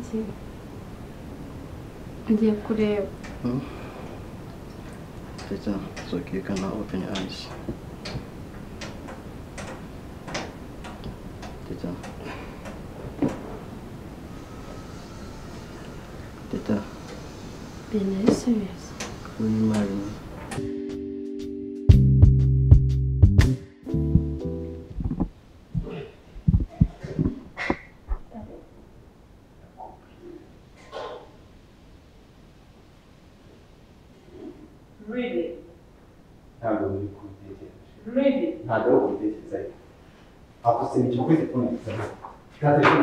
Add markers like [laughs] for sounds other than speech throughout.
iki ngiye kureba Hmm? Teta, it's okay, you can now open your eyes. Teta. Teta, bene ari serious Grazie.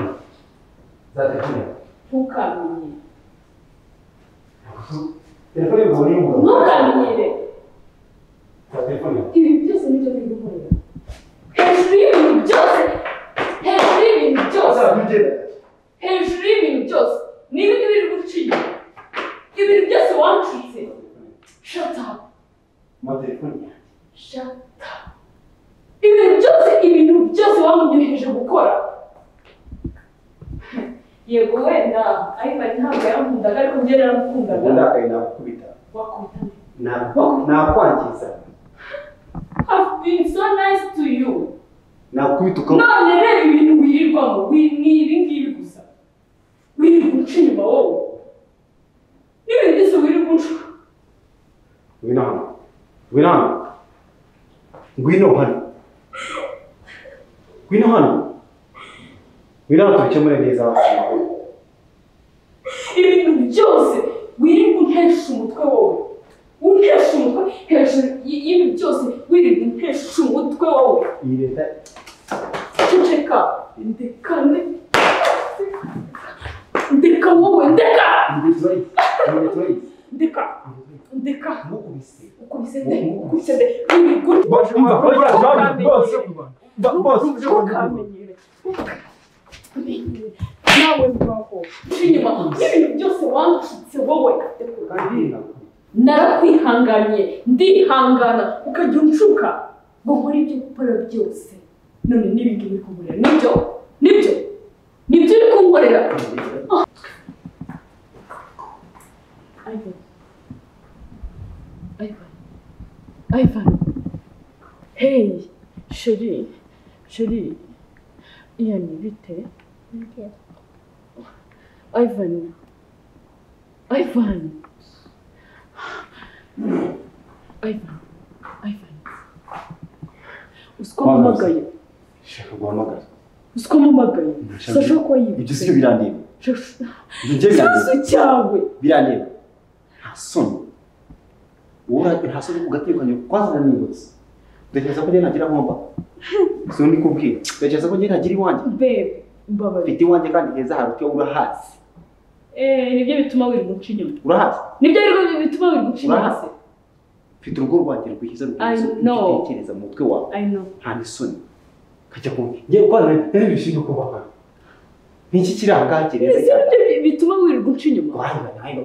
Ngwino hano tubikemure neza hasi ibintu byose wirirwa untesha umutwe wowe untesha umutwe hejuru y- y'ibi byose wirirwa untesha umutwe wowe iyi leta ceceka ndeka nde- ndeka wowe ndeka iyi turayizi iyi turayizi ndeka ndeka mukubise ukubise nde ukubise nde wirirwa ntukamenyere nawe mbaho inyuma n'ibintu byose wancitse wowe narakwihanganiye ndihangana ukajya unshuka ngo nkore ibyo gukora byose. None n'ibingibi uri kunkorera ni byo? Nibyo? Nibyo uri kunkorera Ivan. Ivan. Hey sheri sheri iya ni bite Ivan. Ivan. Ivan. Ivan. Uziko mpamagaye shaka guhamagara uziko mpamagaye Ndashaka- sasha ko ibyo si byo birandeba yibutse ibyo byo birandeba ikibazo cyawe birandeba nta soni wowe nta soni ugatekanye kwazana nibutse utekereza ko njye nagira nkomba [laughs] si undi kubwira utekereza ko njye nagira iwanjye bebe. mbabarira mfite iwanjye kandi heza hari utuye urahazi. Eh nibyo bituma wirirwa uca inyuma. Urahazi? Nibyo bituma wirirwa uca inyuma. Se mfite urugo rwanjye rwiza I rwiza know. utekereza mu mutwe wawe. I know. Nta n'isoni kajya ku ngiye kwanura rero ibishinzwe kubaha niki kiranga kireza cyane nibyo bituma wirirwa uca inyuma.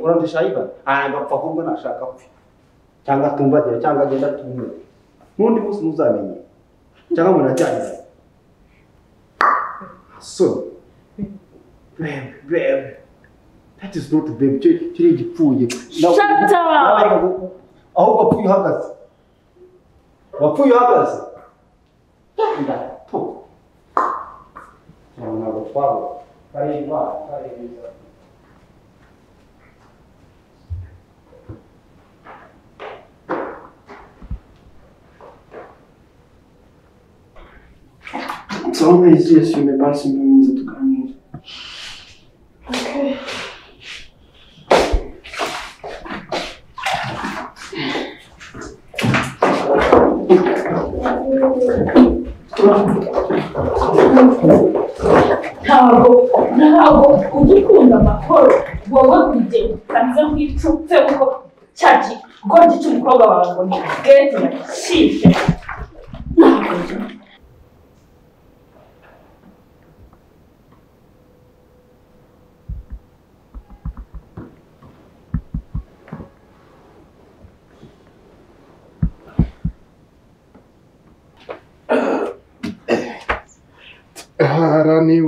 Urandusha haiba agapfa ahubwo nashaka apfe cyangwa atumbagira cyangwa agenda atumwe n'undi munsi muzamenye. Cyangwa munajyanira so babe babe that is not babe cyo kiri igipfuye Shut up! ahubwo wapfuye uhagaze wapfuye uhagaze ndatu ntabwo 성의 예수님의 말씀 보면서 또 강해. 오케이. ntabwo ntabwo ugikunda amahoro wowe kugira ngo utange nk'icyo utewe ko cyagiye kuko gicye umukobwa wawe ngo ni gete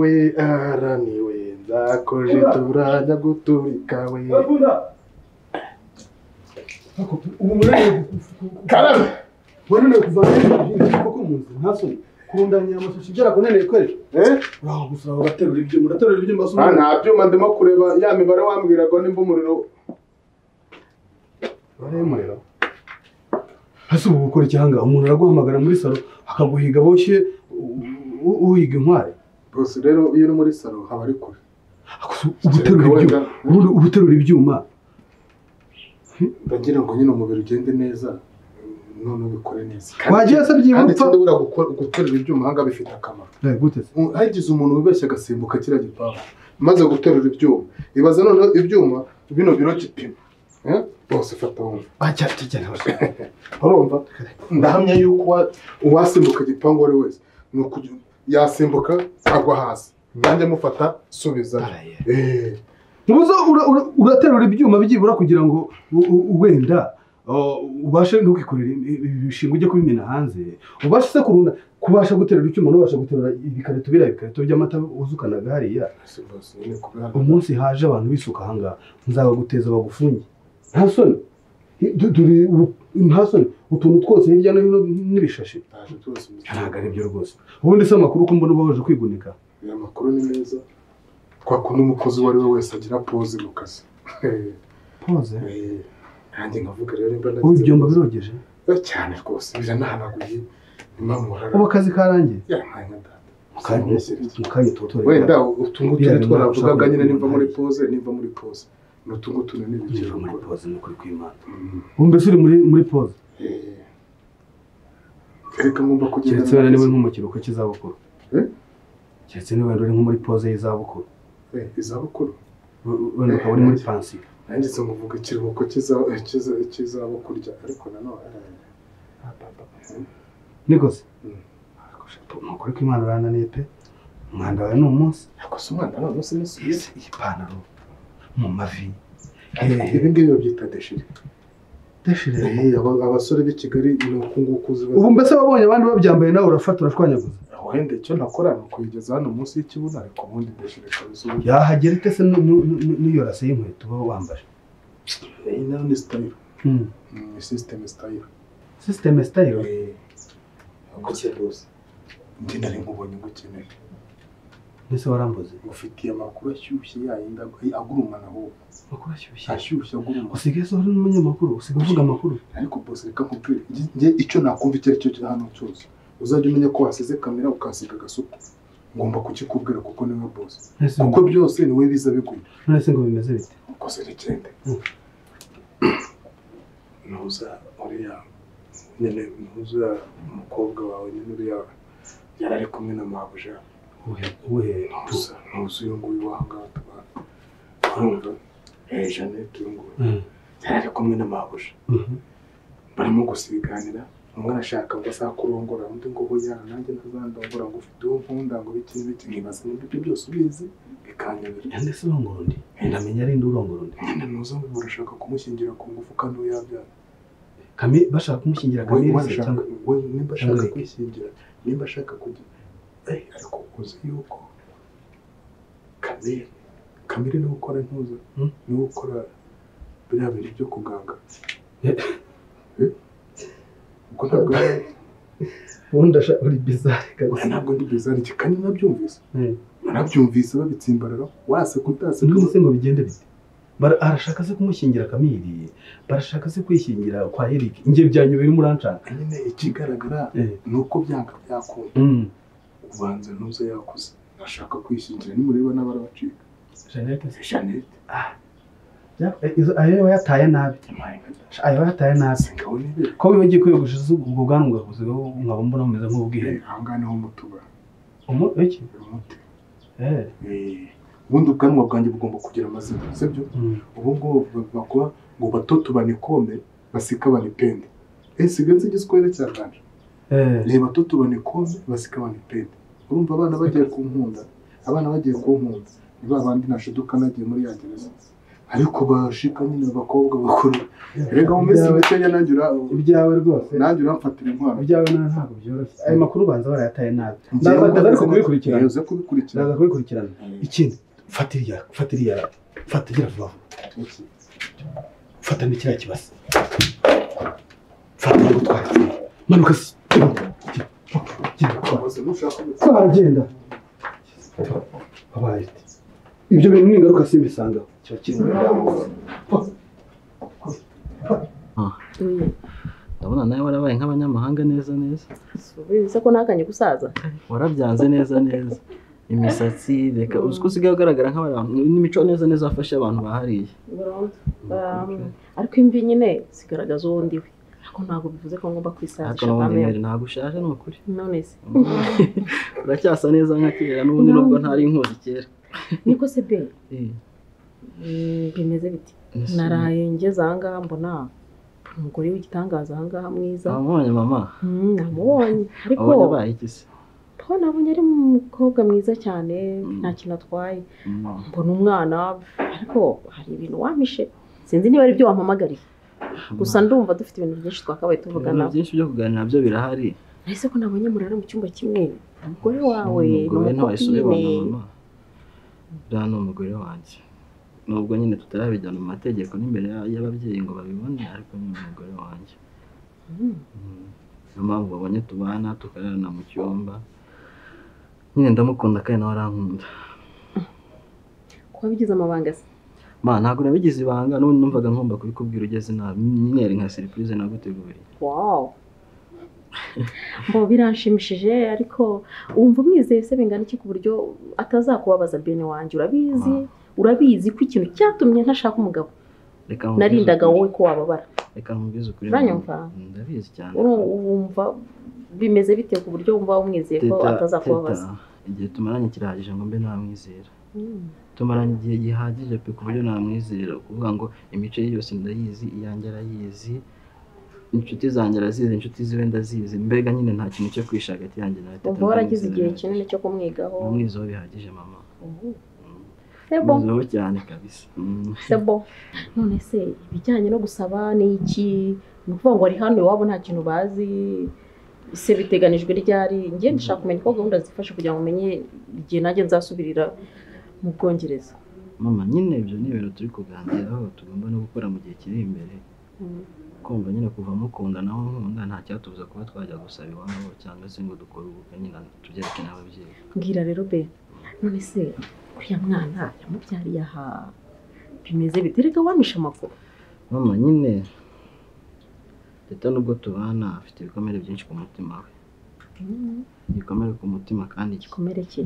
araniwe. Araniwe nza twakoje turajya guturika we ubu munaniwe karame! Wananiwe kuvana ibintu koko mu nzu nta soni. Kurundanya amashashi byarakunaniye kweri eh? Uraho gusa uraterura ibyuma uraterura ibyuma Ah, nta byuma ndimo kureba. Ya mibare wambwiraga nimba umuriro baremurira hasi ubu gukora icyanga umuntu araguhamagara muri salo akaguhiga boshye uhiga inkware bose rero iyo uri muri salo haba ari kure. Ubuterura ibyuma? Ubundi ubuterura ibyuma? Ndagira ngo nyine umubiri ugende neza none ubikore neza. Wagiye se kandi byibutsa ikindi buriya gukora- guterura ibyuma ahangaha bifite akamaro. Eh, hagize umuntu wibeshya agasimbuka kiriya gipangu. Maze guterura ibyuma. Ibaza noneho ibyuma bino biro gipima Eh? bose fata wumva. Ajya tujyana [laughs] urumva? Ndahamya yuko uwa- uwasimbuka igipangu uwo ari wese ni ukugira- yasimbuka agwa hasi. Nanjye mufata subiza Eh, ura- uraterura ibyuma byibura kugira ngo wenda ubashe ntukikorere ibishinga ujye kubimena hanze. Ubashe se kurunda kubasha guterura icyuma n'ubasha guterura ibikarito biriya bikarito by'amata uzukanaga hariya. Umunsi haje abantu bisuka ahangaha nzabaguteza bagufunge nta soni. Dore ubu- nta soni utuntu twose hirya no hino n'ibishashi ntabwo ari byo rwose. Ubundi se amakuru ko mbona uba waje kwigunika? Aya makuru ni meza. Twakunda umukozi uwo ari we wese agira pose mu kazi. Poze? Nanjye nkavuga rero nimba ubu ibyombo birogeje? Eh, cyane rwose. Biranahanaguye. Nimba muhorara ubu akazi karangiye? Yampaye nka data. Mu kanya tuwutore wenda utu ngutu ushobora nyine nimva muri pose nimva muri pose ni utu ngutu ni Niva muri pause ni ukuri kw'Imana. Mm. mbese uri muri muri pause? Eh, reka ngomba kugenda keretse wenda niba nko mu kiruhuko cy'izabukuru. Eh? keretse niba wenda uri nko muri pause y'izabukuru. Eh, izabukuru? Wenda ukaba uri muri pansiyo. Nanjye se nkuvuga ikiruhuko cy'iza- cy'iza- cy'izabukuru rya ariko nanone eh, niko se Mm. ni ukuri kw'Imana urananiye pe? Umwanda wawe ni umunsi. Ariko si umwana none se ni Yes, iyi pantaro. Mu mavi ibi ngibi babyita deshire deshire aba- abasore b'i kigali ni uku nguku ubu mbese wabonye abandi babyambaye nawe urafata urashwanyaguza wenda icyo nakora ni ukuyigeza hano munsi y'ikibuno ariko ubundi deshire kabisa ubu yahagera ite se nu- nu- nu- n'iyo rase y'inkweto uba wambaye iyi na yo ni sitayiro Hmm. ni sisiteme sitayiro system style gutya rwose ndi nari nkubonye ngukeneye mbese warambuze? Ngufitiye amakuru ashyushye yayindi ag- agurumana ahubwo makuru ashyushye? Ashyushye agurumana usigaye uri n'umunyamakuru? Usigaye uvuga amakuru? Ariko bose reka nkubwire. Njye- icyo nakumva icyo ari cyo cya hano cyose. Uzajya umenya ko wasize kamera ukahasiga agasuku. Ngomba kukikubwira kuko ni we bose Nonese kuko byose ni we biza biguye none se ngo bimeze bite? Ukoze n'ikindi Mm. [clears throat] ntuza uriya nyine ntuza umukobwa wawe nyine uriya yari ari kumwe na mabuja. Uhe ntuza uyu nguyu wahangaha tubana urumva eh jeannette uyu nguyu Mm. yari ari kumwe na mabuja Mhm. barimo gusiganira. Umwe arashaka ngo azakurongora undi ngo hoya nanjye ntazandongora ngo ufite uwo nkunda ngo biki n'ibiki nkibaza niba ibyo byose ubizi? Bikanyobera. Yande se urongora undi ndamenya ari ndi urongora undi nyine ntuza ngo barashaka kumushyingira ku ngufu kandi uwo yabyara bashaka kumushyingira kamere cyangwa nimba ashaka kwishyingira nimba ashaka eh ariko uzi yuko kamere kamere ni we ukora ntuza Hmm? ni we ukora biriya bintu byo kuganga ubwo ntabwo ubundi ashaka uri bizarre Oya, kabisa ntabwo ndi bizarre iki kandi nabyumvise narabyumvise babitsimbarara wase kutase none se ngo bigende bite arashaka se kumushyingira kamiri barashaka se kwishyingira kwa Eric njye byanyu birimo urancanga nyine ikigaragara ni uko byanga byakunda Ubanza ntuze yakuze. Ashaka kwishyingira nimureba n'abarabacika Jeannette? Se jeannette Ya- eh, izo- ayo yaba yataye nabi. Ayo yaba yataye nabi. Ko wibagiye kwiyogosheza ubwo bwanwa bwakuzeho nkaba mbona bumeze nk'ubwiherero aha ngaha ni ho mutuba. Umu iki? Umuti. Eh. Eh, ubundi ubwanwa bwanjye bugomba kugira amazina sibyo? Mm. ubu ngubu bakuba ngo batoto banikome basika banipende. Eh siga nzi igiswahili cya rwanda. Eh. Reba batoto banikome basika banipende. Urumva abana bagiye kunkunda. Abana bagiye kunkunda. Ni ba bandi nashiduka nagiye muri ya gereza. Ariko bashika nyine abakobwa bakuru. Rega mu minsi Ibyawe- mikeya nanjye ibyawe rwose nanjye uramfatira intwaro ibyawe nawe ntabwo byoroshye. Ayo makuru banza barayataye nabi. Ndaza ndaza ariko kubikurikirana. uze kubikurikirana. Ndaza kubikurikirana. Ikindi fata iriya fata iriya fata iriya vuba fata n'ikiriya kibasi. Fata niba utwara manuka si twagenda abaye ibyo bintu n'ingaruka simbisangaho kiba kiri mu ndabona nawe warabaye nk'abanyamahanga neza neza. Ubizi ko ntakanye gusaza. Warabyanze neza neza. Imisatsi reka uzi ko usigaye ugaragara nk'abantu n'imico neza neza wafashe abantu bahariye. Ariko imvi nyine zigaragaza uwo ndiwe. Ariko ntabwo bivuze ko ngomba kwisazisha mbere ntabwo ushaje ni ukuri. None se. Uracyasa neza nka kera n'ubundi nubwo ntari inkuzi kera. Niko se be? Eh, Mm, bimeze biti naraye ngeze ahangaha mbona umugore w'igitangaza ahangaha mwiza. Wamubonye mama. Mm, namubonye. Ariko po nabonye ari umukobwa mwiza cyane Mm. nta kintu atwaye. Mm. mbona umwana ariko hari ibintu wampishe. Sinzi niba ari byo wampamagariye gusa ndumva dufite ibintu byinshi twakabaye ibintu tuvugana byinshi byo kuganira byo birahari. Ese ko nabonye murara mu cyumba kimwe? Umugore wawe ni umukopine uriya ni umugore wanjye. Nubwo nyine tutarabijyana mu mategeko n'imbere ya- y'ababyeyi ngo babibone ariko ni umugore wanjye. Mm. Mm. niyo mpamvu babonye tubana tukararana mu cyumba. Nyine ndamukunda kandi nawe arankunda. Kuba bigize amabanga se. Ma ntabwo nabigize ibanga n'ubundi numvaga ngomba kubikubwira ugeze nabi. Nyine nka serivisi naguteguriye. Wow. Mbo biranshimishije ariko wumva umwizeye se bingana iki ku buryo atazakubabaza bene wanjye? Urabizi? Urabizi ko ikintu cyatumye ntashaka umugabo? Narindaga wowe ko wababara. Reka nkubwize ukuri. Ndabizi cyane. Wumva bimeze bite ku buryo wumva umwizeye ko atazakubabaza? igihe tumaranye kirahagije ngo mbe namwizera. Tumaranye igihe gihagije pe ku buryo namwizera kuvuga ngo imico ye yose ndayizi iyanjye arayizi inshuti zanjye arazizi inshuti ziwe ndazizi mbega nyine nta kintu cyo kwisha hagati yanjye nawe umva waragize igihe kinini cyo kumwigaho. Namwizeho bihagije mama. Uhu. Sebo. mwizeho cyane kabisa. Mm. sebo. None se ibijyanye no gusaba ni iki? Ni ukuvuga ngo ari hano iwabo nta kintu bazi. Se biteganijwe ryari? Njye ndashaka kumenya uko gahunda zifasha kugira ngo umenye igihe nanjye nzasubirira. Mu bwongereza. Mama nyine ibyo ni ibintu turi kuganiraho tugomba no gukora mu gihe kiri imbere. Kumva nyine kuva mukunda nawe nkunda nta cyatubuza kuba twajya gusaba iwabo cyangwa se ngo dukore ubukwe nyine tubyereke n'ababyeyi mbwira rero be none se uriya mwana yamubyariye aha? Bimeze bite? Reka wamisha amakuru mama nyine teta nubwo tubana afite ibikomere byinshi ku mutima we. Igikomere ku mutima kandi gikomere ki?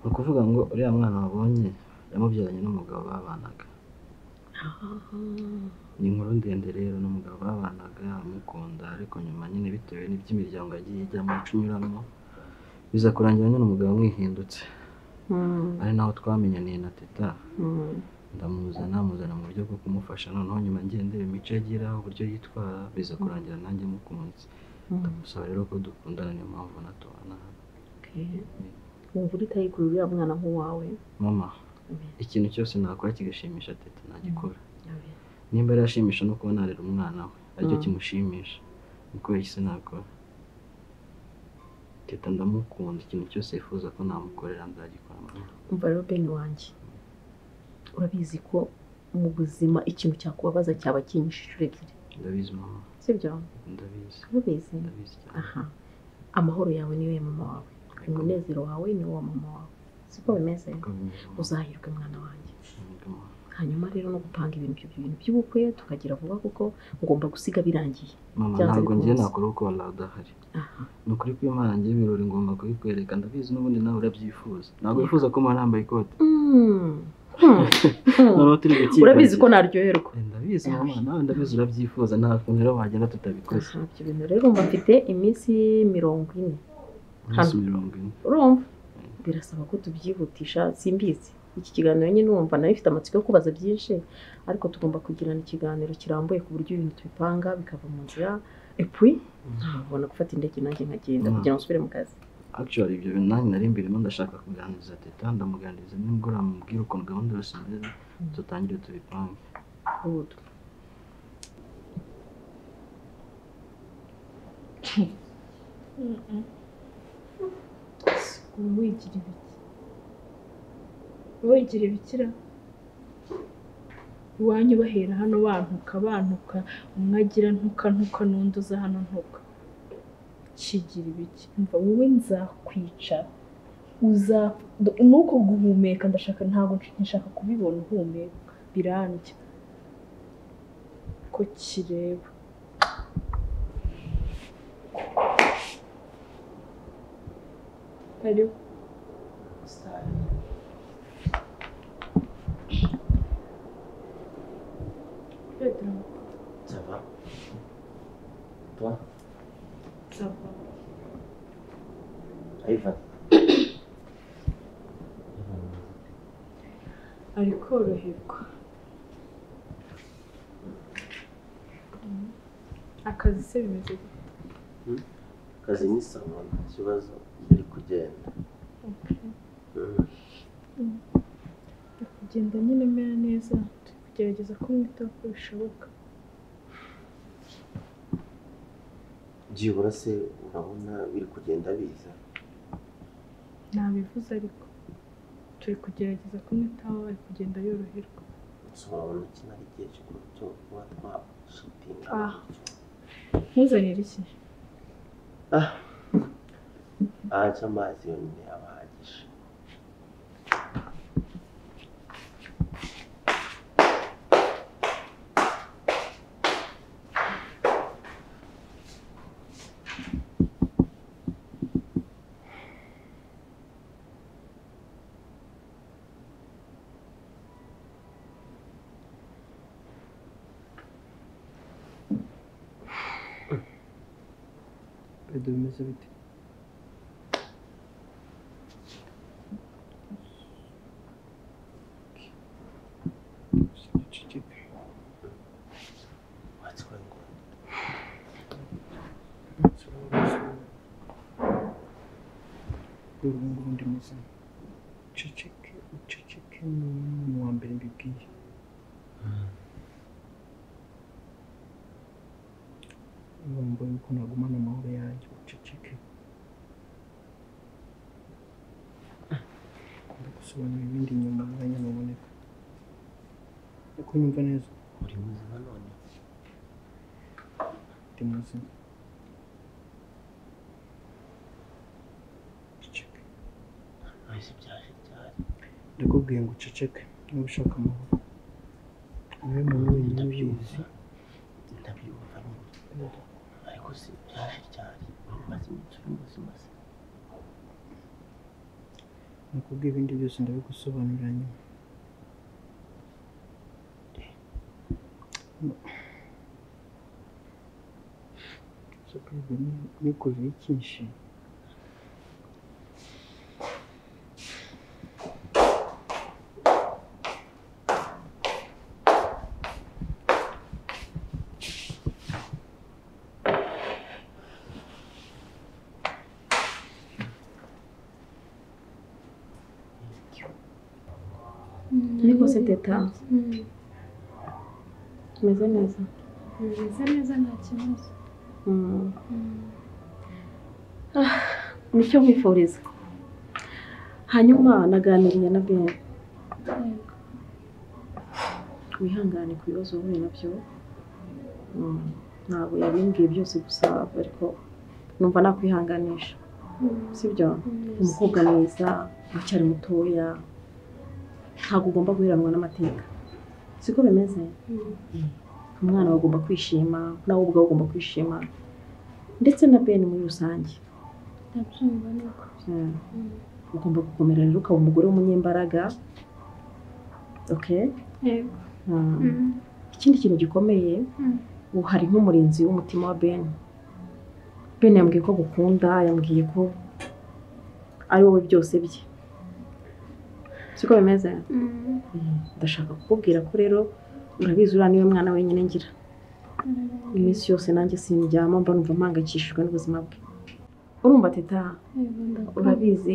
Ni ukuvuga ngo uriya mwana wabonye yamubyaranye n'umugabo babanaga. Ni inkuru ndende rero n'umugabo babanaga amukunda ariko nyuma nyine bitewe n'iby'imiryango yagiye ijyamo icunyuramo biza kurangira nyine umugabo amwihindutse Mm, ari naho twamenyaniye na teta. Mm, ndamuzana muzana mu buryo bwo kumufasha. Noneho nyuma ngendera imico agira uburyo yitwara biza kurangira nanjye mukunze mm. ndamusaba rero ko dukundana niyo mpamvu natubana. Hano. Wumva uri tayigura uriya mwana nk'uwawe. Mama ikintu cyose nakora kigashimisha teta nagikora. Nimba yarashimisha no kuba narera umwana we ari cyo Mm. kimushimisha. Niko yahise nakora. Teta ndamukunda. Ikintu cyose yifuza ko namukorera nzagikora mama. Umva rero bene wanjye urabizi ko mu buzima ikintu cyakubabaza cyaba kinyishe inshuro ebyiri. Ndabizi mama. Sibyo ndabizi. Ndabizi aha. Amahoro yawe niyo ya mama wawe. Umunezero wawe ni uwa mama wawe. Siko bimeze? Uzahirwe mwana wanjye. Hanyuma rero no gupanga ibintu ibyo bintu by'ubukwe tukagira vuba kuko ngomba gusiga birangiye. Ntabwo ngiye nakora uko wari udahari aha. Ni ukuri ko imana ngiye ibirori ngomba kubikwereka. Ndabizi n'ubundi nawe urabyifuza. Ntabwo wifuza ko mpora nambaye ikote? Mm. Hmm. [laughs] turi gukira urabizi ko naryoherwa ndabizi mama. Nawe ndabizi urabyifuza. Nta kuntu rero wagenda tutabikoze ibyo bintu rero mba mfite iminsi mirongo ine. Urumva? Birasaba ko tubyihutisha simbizi. Iki kiganiro nyine urumva nawe ifite amatsiko yo kubaza byinshi ariko tugomba kugirana ikiganiro kirambuye ku buryo ibintu tubipanga bikava mu nzira. Epui nkabona gufata indege nanjye nkagenda Mm. kugira ngo nsubire mu kazi. Actually ibyo bintu nanjye nari mbirimo ndashaka kuganiriza teta ndamuganiriza nimugoroba mubwire ukuntu gahunda yose imeze dutangire tubipange. Good. wigira ibiki wegere bikira iwanyu bahera hano bantuka bantuka umwe agira ntuka ntuka n'undi uza hano ntuka. Kigira ibiki mva wowe nzakwica. Uza nuko guhumeka ndashaka ntabwo nshaka kubibona uhumeka. Birandya ko kireba. Hariho Pedro, Ça va Toi ça va. Ivan ari koroherwa akazi se bimeze gute akazi ni sawa nta kibazo kugenda Mm. Kugenda nyine mera neza turi kugerageza kumwitaho uko bishoboka. Byibura se urabona biri kugenda biza? Nabivuze ariko. Turi kugerageza kumwitaho ari kugenda yoroherwa. Urabona kinari igihe cyo kuba twashitinga Ah. ntuzanire iki? antes mais ba sai wani ya ba haɗe. Nagumana amahoro yanjye uceceke ndagusobanurira ibindi nyuma umwanya nuboneka ariko nyumva neza uri muzima none ndi muzima ceceke wese byaje ryari ndakubwiye ngo uceceke niba ushaka amahoro ni we muntu wenyine ubizi ndabyumva ariko ryari nakubwiye ibindi byose ndabigusobanurira nyuma ni- nikoreye icyinshi ariko se teta tumeze neza bimeze neza nta kibazo ni cyo nkwifuriza hanyuma naganiriye na ben wihangane ku bibazo wahuye na byo ntabwo yabimbwiye byose gusa ariko numva nakwihanganisha sibyo umukobwa mwiza uracyari mutoya ntabwo ugomba guheranwa n'amateka siko bimeze? Umwana we agomba kwishima nawe ubwawe ugomba kwishima. Ndetse na ben muri rusange. Yeah. ugomba gukomera rero ukaba umugore w'umunyembaraga. Mm. Mm. ikindi kintu gikomeye Mm. hari nk'umurinzi w'umutima wa ben. Ben yambwiye ko agukunda yambwiye ko ari wowe byose bye. Siko bimeze Mm. Mm. ndashaka kukubwira ko rero urabizi uriya ni we mwana wenyine ngira. Iminsi yose nanjye simbyama mba numva mpangayikishijwe n'ubuzima bwe. Urumva teta? Urabizi?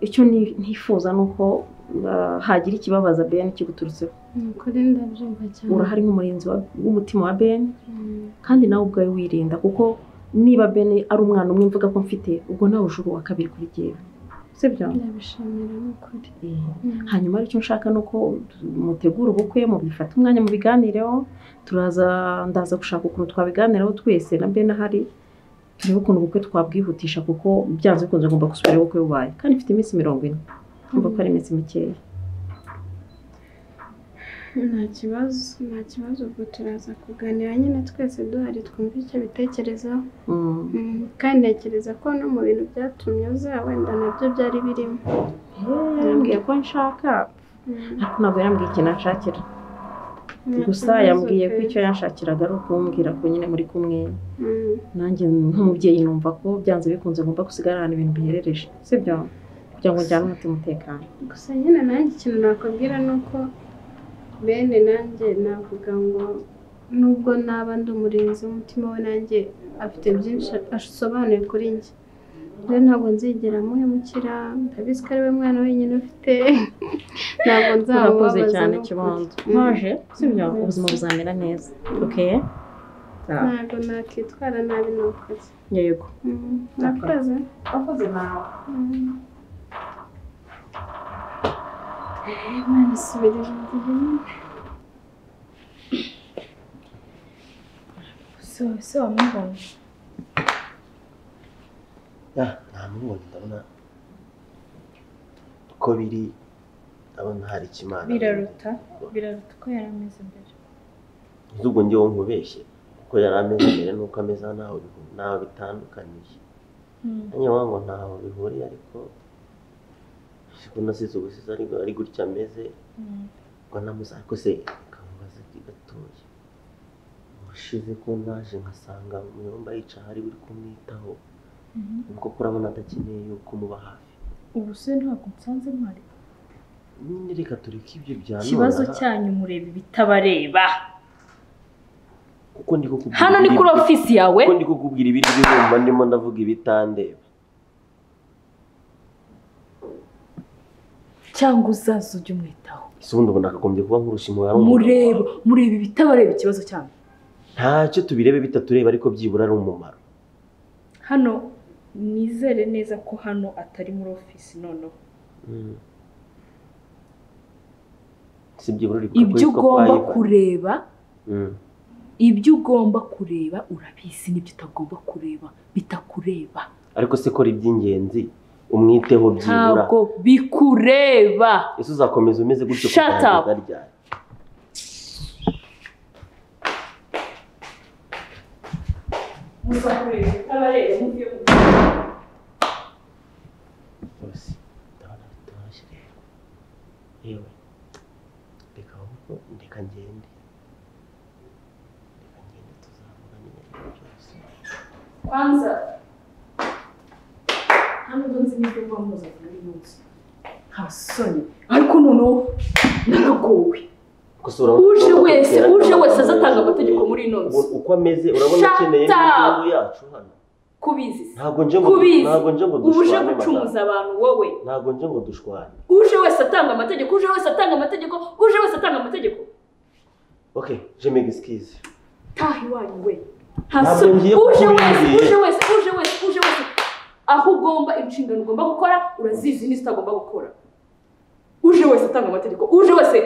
Icyo ntifuza ni uko hagira ikibabaza ben kiguturutseho. Urahari nk'umurinzi w'umutima wa ben? Mm. kandi nawe ubwawe wirinda kuko niba ben ari umwana umwe mvuga ko mfite ubwo nawe uje uwa kabiri kuri jyewe. Sibyo ndabishimira ni ukuri hanyuma ari cyo nshaka ni uko mutegura ubukwe mubifata umwanya mubiganireho. Turaza ndaza gushaka ukuntu twabiganiraho twese na bene ahari turebe ukuntu ubukwe twabwihutisha kuko byanze bikunze agomba gusubira ubukwe bubaye. Kandi ifite iminsi mirongo ine. Kumva ko ari iminsi mikeya. [clears throat] nta kibazo nta kibazo ubwo turaza kuganira. Nyine twese duhari twumve icyo bitekerezaho. Mm, kandi ntekereza ko no mu bintu byatumye uza wenda na byo byari birimo. Yambwiye ko nshaka. Ariko ntabwo yambwiye ikintu anshakira gusa yambwiye ko icyo yanshakiraga ari ukumbwira ko nyine muri kumwe. Mm. nanjye nk'umubyeyi numva ko byanze bikunze ngomba gusigara ahantu ibintu biherereje. Sibyo kugira ngo njyane umutima utekanye gusa nyine nanjye ikintu nakubwira ni uko bene nanjye navuga ngo nubwo naba ndi umurinzi w'umutima we nanjye afite byinshi asobanuye kuri njye. Rero ntabwo nzigera muhemukira ndabizi ko ari we mwana wenyine ufite. [laughs] Ntabwo nzamubabaza cyane kibondo. Mm. nkaje sibyo Mm. ubuzima buzamera neza. Okay? Ntabwo nakitwara nabi nukoze yego. Mm, nakoze. Wakoze nawe imana isubirira igihe se wamubonye ya namubonye ndabona uko biri ndabona hari ikimana biraruta biraruta uko yari ameze mbere ubwo njyewe nkubeshye uko yari ameze mbere n'uko ameze ntaho bitandukaniye nanjye wango ntaho bihuriye ariko siko nasize ubusize ari gutya ameze ngo namuze ariko se kamubaza ati gatoya ushize ko naje nkasanga muyomba yicaye ari uri kumwitaho ubwo ko urabona adakeneye yuko umuba hafi ubu se ntabwo nsanze mpari nyine reka tureke ibyo bya ikibazo nonaha, cyanyu mureba ibitabareba hano ni kuri ofisi yawe kuko ndi kukubwira ibiri bibumba ndimo ndavuga ibitandeba cyangwa uzaza ujye umwitaho. Ese ubundi ubu nakagombye kuba nkurusha umugabo. mureba mureba ibitabareba ikibazo cyanyu ntacyo tubirebe bitatureba ariko byibura ari umumaro. Hano nizere neza ko hano atari muri ofisi noneho. Mm. byibura uri ibyo ugomba kureba ibyo ugomba kureba urabizi n'ibyo utagomba kureba bitakureba. Ariko se kora iby'ingenzi? Umwiteho byibura. Ntabwo bikureba. Ese uzakomeza umeze gutyo bitoroshye rero yewe reka ngende. Reka ngende nyine ibintu byose. Kwanza nubwo nzi n'ibyo muba muza muri ino nzu nta soni ariko noneho naragowe uje wese uje wese azatanga amategeko muri ino nzu uko ameze urabona up. n'igihugu yacu hano kubizi ntabwo nje ngo ntabwo nje ngo uba uje dushwane gucumuza abantu wowe ntabwo nje ngo dushwane uje wese atanga amategeko uje wese atanga amategeko uje wese atanga amategeko ok je m'excuse taha iwanyu we nta Ntabwo ngiye kukubibwira. uje wese uje wese uje wese aho ugomba inshingano ugomba gukora urazizi n'izo utagomba gukora. Uje wese atanga amategeko. Uje wese.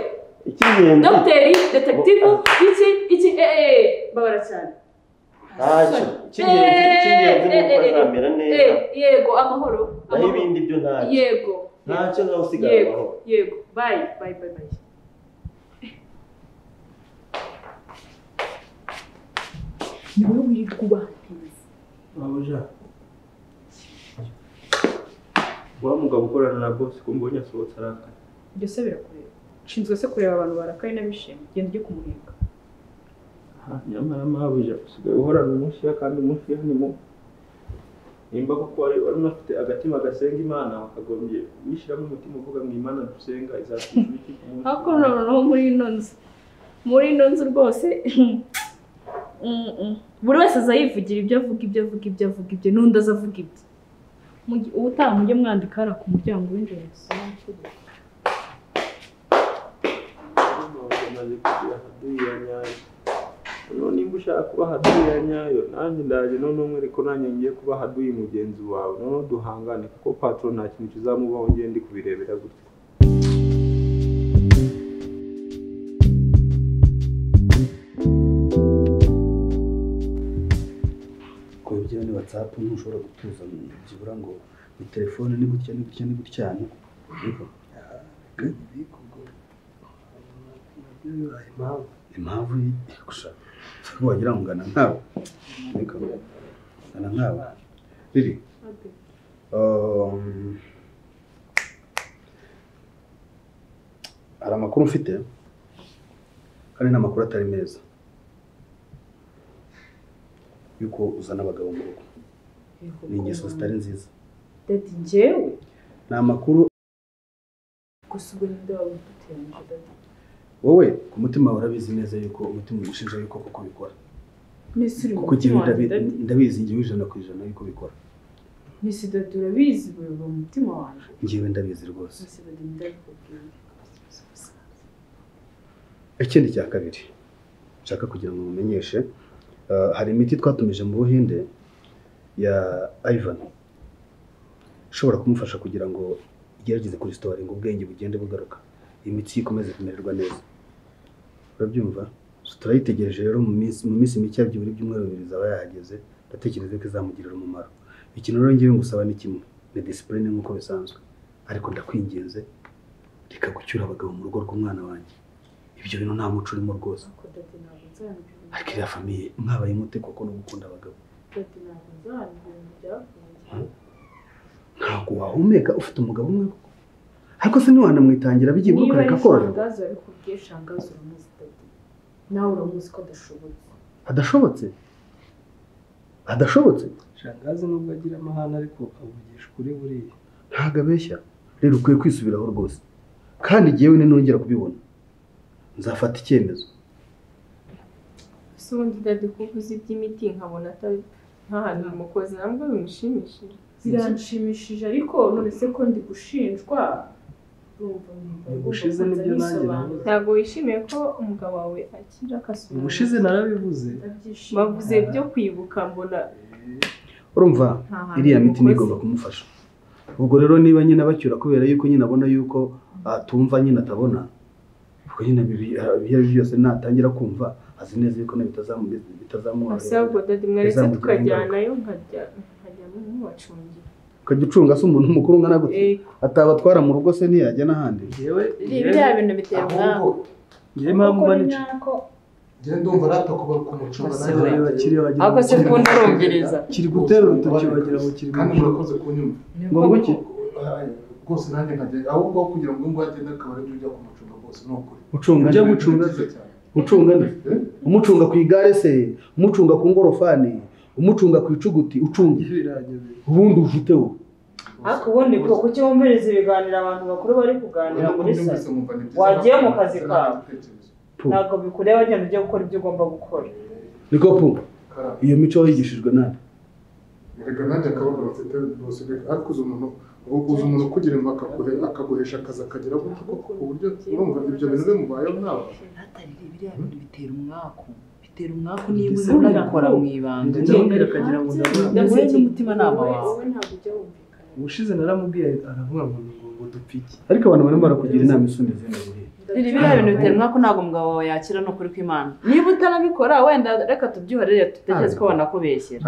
Dogiteri detekitivu iki iki eee mbabara cyane. Ntacyo. Icy'ingenzi ni uko azamera neza Eh, yego amahoro naho ibindi byo ntacyo. Yego. Ntacyo nawe usigara amahoro. yego. Bayi bayi bayi bayi ni wowe wirirwa ubanteza Wa mugabo ukorana na boss ko mbonye asohotse arakaye. ibyo se birakureba? Nshinzwe se kureba abantu barakaye n'abishimye genda ujye kumuhinga Ah, nyamara mabuja usigaye uhorana umushiya kandi umushiya ni mu nimba koko wari wari unafite agatima gasenga imana wakagombye wishyiramo umutima uvuga ngo imana dusenga izatwishyura iki ku munsi ariko noneho muri ino nzu. Muri ino nzu rwose [laughs] mm, mm. buri wese aza yivugira ibyo avuga ibyo avuga ibyo avuga ibyo. N'undi aza avuga ibyo. Mujye- ubutaha mujye mwandika hariya ku muryango w'injira musome amategeko noneho nimba ushaka kuba haduyi ya nyayo nanjye ndaje noneho mwereko nanjye ngiye kuba haduyi mugenzi wawe. Noneho duhangane kuko patro nta kintu kizamubaho ngiye ndi kubirebera gutya. Watsapu ntushobora gutuza byibura ngo ni telefone ni gutya ni gutya ni gutya impamvu wagira ngo ngana nkawe. Ngana nkawe. Riri? Um, hari amakuru mfite? Kandi ni amakuru atari meza. Yuko uzana abagabo mu rugo. Ni ingeso zitari nziza. Dadi njyewe ni amakuru. Gusa ubwo ninde waba uduteranyije dadi? Wowe ku mutima wawe urabizi neza yuko umutima ugushinja yuko kuko bikora kuko dadi? ndabizi njyewe ijana ku ijana yuko bikora nisi dadi urabizi buri mu mutima wanjye. Njyewe ndabizi rwose. Ikindi cya kabiri. Nshaka kugira ngo mumenyeshe hari imiti twatumije mu buhinde ya ivan. Ishobora kumufasha kugira ngo igerageze kurisitoringa ubwenge bugende bugaruka. Imitsi ikomeze kumererwa neza. Urabyumva? Turayitegereje rero mu minsi mike byibura ibyumweru bibiri izaba yahageze ndatekereza ko izamugirira umumaro. Ikintu rero ngewe ngusaba ni kimwe ni disipurine nk'uko bisanzwe. Ariko ndakwinginze reka gucyura abagabo mu rugo rw'umwana wanjye. Ibyo bintu nta muco urimo rwose. Iriya famiye mwabaye mute koko no gukunda abagabo? Ntabwo wahumeka ufite umugabo umwe koko? Ariko se ntiwanamwitangira bigiye uramuzi dadi nawe uramuzi ko adashobotse. Hadashobotse hadashobotse shangazi nubwo agira amahane ariko avugisha ukuri buriya. Ntabwo abeshya. Rero ukwiye kwisubiraho rwose. Kandi jyewe ninongera kubibona. Nzafata icyemezo. Ese ubundi dade kuko uzi iby'imiti nkabona atari nta hantu umukozi ntabwo bimushimishije biranshimishije ariko none se ko ndi gushinjwa ubushize ni byo nanjye navuze ntabwo wishimiye ko umugabo wawe akira akasubira ubushize narabivuze bavuze byo kwibuka mbona urumva iriya miti niyo igomba kumufasha ubwo rero niba nyine abacyura kubera yuko nyine abona yuko atumva nyine atabona ubwo nyine ibyo ari byo byose natangira kumva azi neza yuko nawe bitazamu- bitazamworohera ese ahubwo dade mwaretse tukajyanayo nkajya nkajya mubacungira ukajya ucunga se umuntu mukuru ungana gutya? Atabatwara mu rugo se ntiyajya n'ahandi? Yewe biriya bintu bitera umwaka ngewe mpamvu mba nica ngenda ndumva rata kuba kumucunga se ureba kiri wagira ahubwo se urumviriza kiri gutera urutoki wagira ngo kiri kandi mu murakoze kunyumva ngo nguki rwose nanjye nkajya ahubwo kugira ngo ngo agende akaba ari byo ujya kumucunga rwose ni ukuri. Ucunga ujya gucunga cyane. Ucunga nde? umucunga ku igare se? Umucunga ku ngorofani? Umucunga ku icuguti? Ucunga ubundi ufite wowe ariko ubundi ko kuki wumviriza ibiganiro abantu bakuru bari kuganira muri salo wagiye mu kazi kawe. ntabwo bikureba agenda ujya gukora ibyo ugomba gukora. Niko pu iyo mico wayigishijwe nabi Erega nanjye akababaro mfite rwose reka ariko uzi umuntu uzi umuntu ukugira ngo akaguhe akaguhesha akazi akagera gutyo koko? Ku buryo urumva ibyo bintu bimubayeho nawe. Ntatarire biriya bintu bitera umwaku. Bitera umwaku niba uzi unabikora mu ibanga. Ndamubwira akagira ngo ndabona. Ndamuhe n'umutimanama wowe wawe wowe ntabwo ujya wumvikana. Ubushize naramubwiye aravuga ngo ngo ngo dupiki ariko abantu barimo barakugira inama isumba izindi biriya bintu bitera umwaku ntabwo umugabo wawe yakira ni ukuri kw'imana niba utanabikora wenda reka tubyihorere dutekereze ko banakubeshyera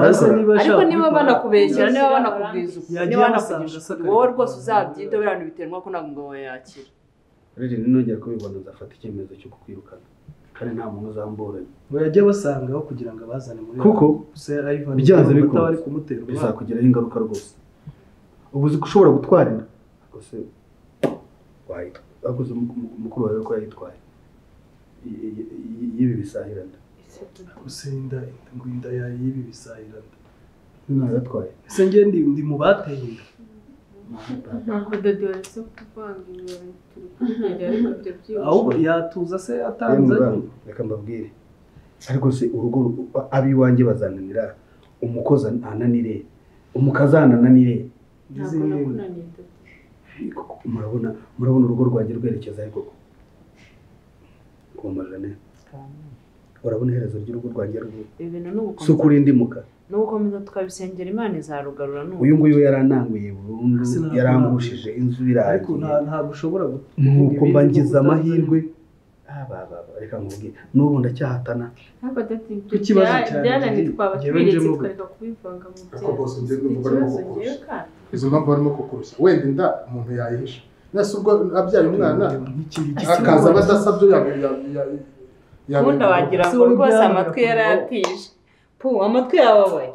ariko niba banakubeshyera niba banakubwiza niba banakugisha wowe rwose ntabwo uzabyita biriya bintu bitera umwaku ntabwo umugabo wawe yakira rero ninongera kubibona nzafata icyemezo cyo kukwirukana kandi nta muntu uzamburanye ngo yajye basangaho kugira ngo abazane muri Kuko byanze bikunze bizakugiraho ingaruka rwose ubu uzi ko ushobora gutwara inda ariko se wahita ariko uzi umu- umu- mukuru wawe ko yayitwaye y'ibi bisahirana. Gusa inda ngo inda yawe y'ibi bisahirana. Ntayo yatwaye. Ese njye ndi ndi mu bateye. Inda ntabwo dade waretse kuvanga ibintu byose. Ahubwo yatuza se atanze reka mbabwire. Ariko se urugo ru- ab'iwanjye bazananira umukozi ananire umukazi ananire. Ntabwo n'izindi murabona murabona urugo rwanjye rwerekeza he koko? Ngoma jane urabona iherezo ry'urugo rwanjye si ugukomeza. Ukuri ndimuka ni ugukomeza tukabisengera imana izarugarura ni uyu nguyu yarananguye burundu yarangushije inzu ariko nta- ntabwo ushobora nuko mba ngize amahirwe. Ah, reka nkubwire. N'ubu ndacyahatana. Ariko dati ibyo Ikibazo bya- cyane. njyewe tubiretse njemo tukareka kubivanga mu ariko bose njye numva byacu barimo ikibazo ngewe kukurusha kandi. Izo mpamvu barimo kukurusha wenda inda umuntu yayihisha. Nese ubwo abyaye umwana akaza badasabye yabi yabi ubundi wagira ngo rwose amatwi birakurura. yarayatije pu amatwi yawe abaye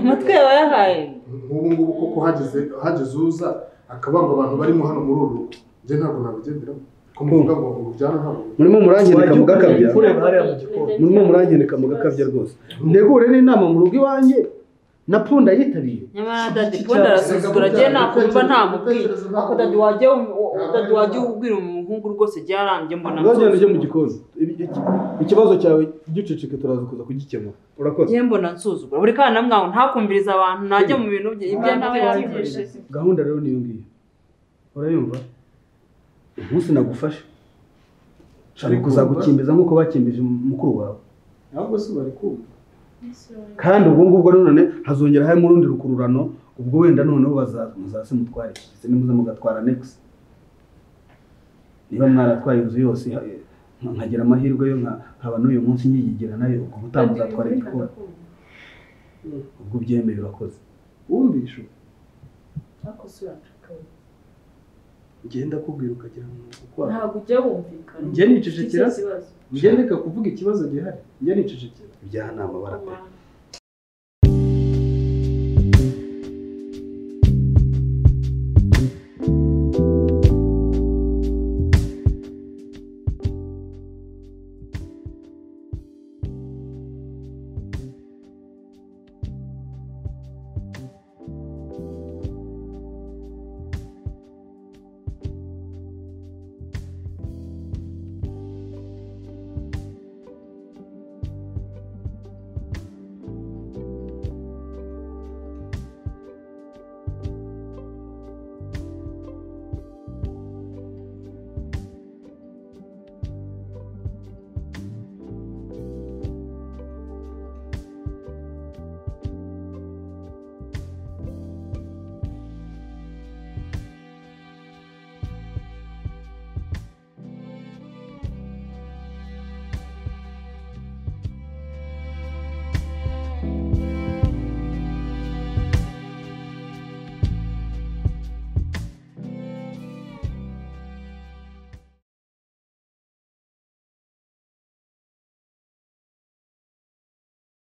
amatwi yawe yahaye. Nk'ubu ngubu koko hageze hageze uza akavuga ngo abantu barimo hano muri uru rugo. Njye ntabwo nabigenderamo. Murimo murangendeka mu gakabya kureba hariya mu gikoni. Murimo murangendeka mu gakabya rwose. Ntegure n'inama mu rugo iwanjye. Na punda yitabiriye nyamara dadi punda arasuzugura agiye nakumva ntamubwira ako dadi wajya dadi wajya ubwira umuhungu rwose ryarambye mbona ntuzagende ujye mu gikoni. Ikibazo cyawe giceceke turaza kuza kugikemura. Urakoze. Njye mbona nsuzugura. Buri kana mwawe ntakumviriza abantu najya mu bintu bye. Ibyo nawe yabyishe gahunda rero niyo ngiyo. Urayumva? Umunsi nagufashe. Nshaka kuzagukimbiza nk'uko bakimbije mukuru wawe. Ahubwo si bari kumva. Kandi ubwo ngubwo none hazongera harimo urundi rukururano ubwo wenda noneho muzaze mutware iki? Nimuze mugatwara next? Niba mwaratwaye inzu yose nkagira amahirwe yo nka- nkaba n'uyu munsi nyiyigira na yo ubwo ubutaha muzatwara igikoni ubwo ubyemeye urakoze. wumvishe. Ariko si urashaka we. ngenda kubwira ukagira ngo gukora ntabwo ujya wumvikana. Njye nicecekera njye ndeka kuvuga ikibazo gihari. Njye nicecekera ibyaha ni amabara pe